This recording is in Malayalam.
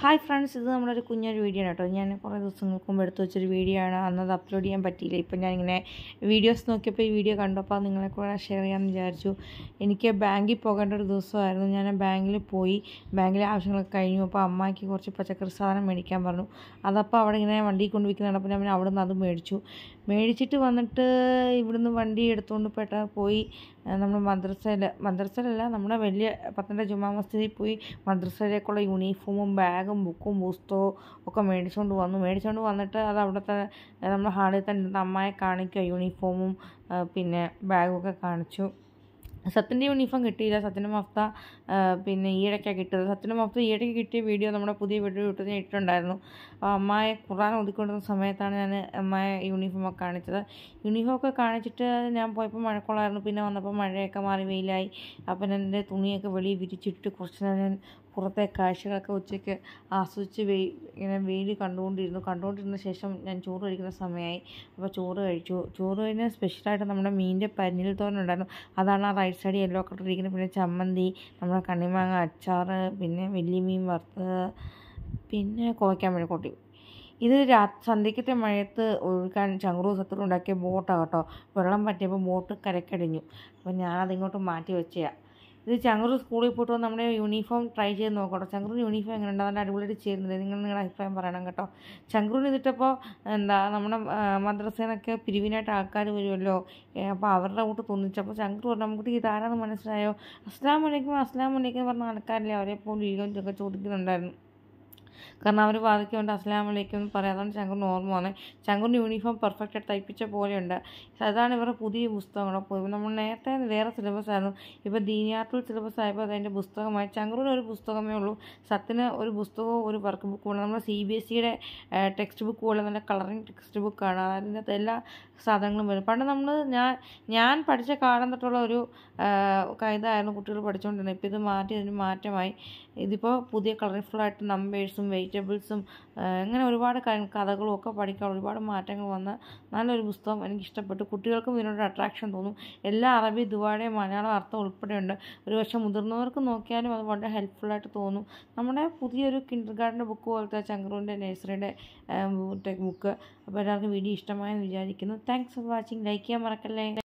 ഹായ് ഫ്രണ്ട്സ് ഇത് നമ്മുടെ ഒരു കുഞ്ഞൊരു വീഡിയോ ആണ് കേട്ടോ. ഞാൻ കുറേ ദിവസങ്ങൾക്ക് മുമ്പ് എടുത്ത് വെച്ചൊരു വീഡിയോ ആണ്. അന്ന് അത് അപ്ലോഡ് ചെയ്യാൻ പറ്റിയില്ല. ഇപ്പം ഞാനിങ്ങനെ വീഡിയോസ് നോക്കിയപ്പോൾ ഈ വീഡിയോ കണ്ടപ്പോൾ നിങ്ങളെ കൂടെ ഷെയർ ചെയ്യാമെന്ന് വിചാരിച്ചു. എനിക്ക് ബാങ്കിൽ പോകേണ്ട ഒരു ദിവസമായിരുന്നു. ഞാൻ ബാങ്കിൽ പോയി. ബാങ്കിലെ ആവശ്യങ്ങളൊക്കെ കഴിഞ്ഞു. അപ്പോൾ അമ്മയ്ക്ക് കുറച്ച് പച്ചക്കറി സാധനം മേടിക്കാൻ പറഞ്ഞു. അതപ്പോൾ അവിടെ ഇങ്ങനെ വണ്ടി കൊണ്ട് വിൽക്കുന്നുണ്ട് അപ്പോൾ ഞാൻ അവിടെ നിന്ന് അത് മേടിച്ചു. മേടിച്ചിട്ട് വന്നിട്ട് ഇവിടുന്ന് വണ്ടി എടുത്തുകൊണ്ട് പെട്ട പോയി. നമ്മൾ മദ്രസയിൽ മദ്രസയിലല്ല നമ്മുടെ വലിയ പത്തനംതിട്ട ജുമാ മസ്ജിദിൽ പോയി മദ്രസയിലേക്കുള്ള യൂണിഫോമും ബാഗും ബുക്കും പുസ്തകവും ഒക്കെ മേടിച്ചുകൊണ്ട് വന്നു. മേടിച്ചുകൊണ്ട് വന്നിട്ട് അത് അവിടുത്തെ നമ്മുടെ ഹാളിൽ തന്നെ അമ്മയെ കാണിക്കുക. യൂണിഫോമും പിന്നെ ബാഗും ഒക്കെ കാണിച്ചു. സത്യന്റെ യൂണിഫോം കിട്ടിയില്ല. സത്യന്റെ മഫ്ത പിന്നെ ഈയിടയ്ക്കാണ് കിട്ടിയത്. സത്യന്റെ മഫ്ത ഈയിടയ്ക്ക് കിട്ടിയ വീഡിയോ നമ്മുടെ പുതിയ വീഡിയോ യൂട്യൂബിൽ ഞാൻ ഇട്ടിട്ടുണ്ടായിരുന്നു. അപ്പോൾ അമ്മായി ഖുറാൻ ഒതുക്കൊണ്ടിരുന്ന സമയത്താണ് ഞാൻ അമ്മായി യൂണിഫോമൊക്കെ കാണിച്ചത്. യൂണിഫോമൊക്കെ കാണിച്ചിട്ട് ഞാൻ പോയപ്പോൾ മഴക്കുള്ളായിരുന്നു. പിന്നെ വന്നപ്പോൾ മഴയൊക്കെ മാറി വെയിലായി. അപ്പം എന്റെ തുണിയൊക്കെ വെളിയിൽ വിരിച്ചിട്ട് കുറച്ച് നേരം ഞാൻ പുറത്തെ കാഴ്ചകളൊക്കെ ഉച്ചയ്ക്ക് ആസ്വദിച്ച് വെയി ഇങ്ങനെ വെയിൽ കണ്ടുകൊണ്ടിരുന്നു. കണ്ടുകൊണ്ടിരുന്ന ശേഷം ഞാൻ ചോറ് കഴിക്കുന്ന സമയമായി. അപ്പോൾ ചോറ് കഴിച്ചു. ചോറ് കഴിഞ്ഞാൽ സ്പെഷ്യലായിട്ട് നമ്മുടെ മീനിന്റെ തോരൻ ഉണ്ടായിരുന്നു അതാണ് ആ റൈറ്റ് സൈഡ് യെല്ലോ കളർ ഇരിക്കുന്നത് പിന്നെ ചമ്മന്തി നമ്മുടെ കണ്ണിമാങ്ങ അച്ചാർ പിന്നെ വലിയ മീൻ വറുത്തത് പിന്നെ കോവയ്ക്കാൻ മെഴുക്കോട്ടി ഇത് രാ സന്ധ്യക്കത്തെ മഴയത്ത് ഒഴുക്കാൻ ചങ്കുറു സത്തോട് ഉണ്ടാക്കിയ ബോട്ടാണ് കേട്ടോ. വെള്ളം പറ്റിയപ്പോൾ ബോട്ട് കരക്കടിഞ്ഞു. അപ്പോൾ ഞാനതിങ്ങോട്ട് മാറ്റി വെച്ചതാണ് ഇത് ചങ്ങറു സ്കൂളിൽ പോയിട്ട് വന്ന് നമ്മുടെ യൂണിഫോം ട്രൈ ചെയ്ത് നോക്കട്ടോ. ചങ്കുറിന് യൂണിഫോം എങ്ങനെ ഉണ്ടോ നല്ല അടിപൊളിയായിട്ട് ചേരുന്നത് നിങ്ങൾ നിങ്ങളുടെ അഭിപ്രായം പറയണം കേട്ടോ. ചങ്കുറിന് ഇതിട്ടപ്പോൾ എന്താ നമ്മുടെ മദ്രസേനൊക്കെ പിരിവിനായിട്ട് ആൾക്കാർ വരുമല്ലോ. അപ്പോൾ അവരുടെ കൂട്ട് തോന്നിച്ചപ്പോൾ ചങ്കുറ് പറഞ്ഞു നമുക്ക് ഇതാരാന്ന് മനസ്സിലായോ? അസ്ലാം വലൈക്കും അസ്ലാം എന്ന് പറഞ്ഞ ആൾക്കാരില്ലേ? അവരെ പോലും ഇരിക്കും ചോദിക്കുന്നുണ്ടായിരുന്നു. കാരണം അവർ വാദിക്കുന്നുണ്ട് അസ്ലാം വലൈക്കും എന്ന് പറയാം. അതാണ് ചങ്കുറിന് ഓർമ്മ വന്നത് ചങ്കുറിന്റെ യൂണിഫോം പെർഫെക്റ്റ് ആയിട്ട് തയ്പ്പിച്ച പോലെയുണ്ട്. അതാണ് ഇവരുടെ പുതിയ പുസ്തകങ്ങൾ നമ്മൾ നേരത്തെ വേറെ സിലബസ് ആയിരുന്നു. ഇപ്പോൾ ദീനിയാത്തുൽ സിലബസ് ആയപ്പോൾ അതിന്റെ പുസ്തകമായി ചങ്കുറിന് ഒരു പുസ്തകമേ ഉള്ളൂ. സത്തിന് ഒരു പുസ്തകവും ഒരു വർക്ക് ബുക്കും നമ്മുടെ സി ബി എസ് സിയുടെ ടെക്സ്റ്റ് ബുക്ക് പോലെ നല്ല കളറിങ് ടെക്സ്റ്റ് ബുക്കാണ് അതിന്റെ എല്ലാ സാധനങ്ങളും വരും. പണ്ട് നമ്മൾ ഞാൻ ഞാൻ പഠിച്ച കാലം തൊട്ടുള്ള ഒരു ഇതായിരുന്നു കുട്ടികൾ പഠിച്ചുകൊണ്ടിരുന്നത് ഇപ്പോൾ ഇത് മാറ്റി അതിന് മാറ്റമായി. ഇതിപ്പോൾ പുതിയ കളർഫുള്ളായിട്ട് നമ്പേഴ്സും വെജിറ്റബിൾസും അങ്ങനെ ഒരുപാട് കഥകളും ഒക്കെ പഠിക്കാൻ ഒരുപാട് മാറ്റങ്ങൾ വന്ന നല്ലൊരു പുസ്തകം എനിക്ക് ഇഷ്ടപ്പെട്ടു കുട്ടികൾക്കും ഇതിനോട് അട്രാക്ഷൻ തോന്നും. എല്ലാ അറബി ദുബായുടെ മലയാളം അർത്ഥം ഉൾപ്പെടെയുണ്ട്. ഒരു പക്ഷേ മുതിർന്നവർക്ക് നോക്കിയാലും അത് വളരെ ഹെൽപ്ഫുള്ളായിട്ട് തോന്നും. നമ്മുടെ പുതിയൊരു കിൻഡർ ഗാർഡന്റെ ബുക്ക് പോലത്തെ ചങ്കറൂന്റെ നഴ്സറിയുടെ ബുക്ക് അപ്പോൾ എല്ലാവർക്കും വീഡിയോ ഇഷ്ടമായെന്ന് വിചാരിക്കുന്നു. താങ്ക്സ് ഫോർ വാച്ചിങ് ലൈക്ക് ചെയ്യാൻ മറക്കല്ലേ?